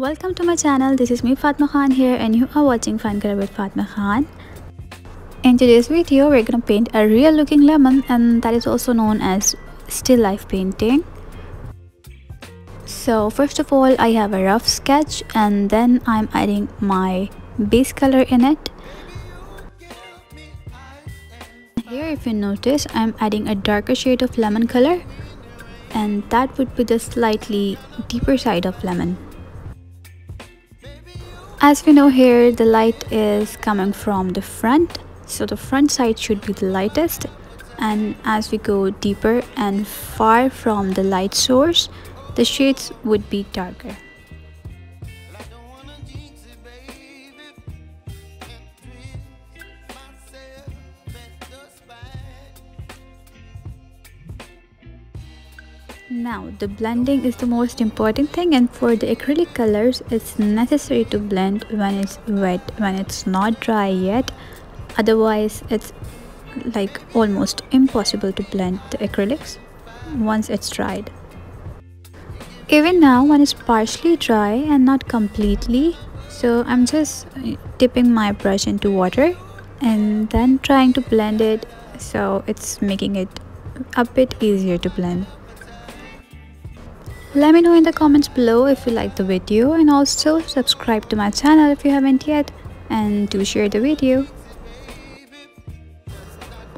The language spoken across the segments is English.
Welcome to my channel. This is me Fatima Khan here and you are watching Find Color with Fatima Khan. In today's video, we're gonna paint a real looking lemon and that is also known as still life painting. So first of all, I have a rough sketch and then I'm adding my base color in it. Here if you notice, I'm adding a darker shade of lemon color and that would be the slightly deeper side of lemon. As we know here, the light is coming from the front, so the front side should be the lightest and as we go deeper and far from the light source, the shades would be darker. Now the blending is the most important thing and for the acrylic colors it's necessary to blend when it's wet when it's not dry yet otherwise it's like almost impossible to blend the acrylics once it's dried. Even now when it's partially dry and not completely so I'm just dipping my brush into water and then trying to blend it so it's making it a bit easier to blend. Let me know in the comments below if you like the video and also subscribe to my channel if you haven't yet and do share the video.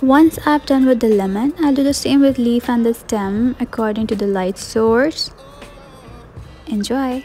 Once I've done with the lemon, I'll do the same with leaf and the stem according to the light source. Enjoy!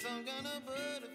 'Cause I'm gonna put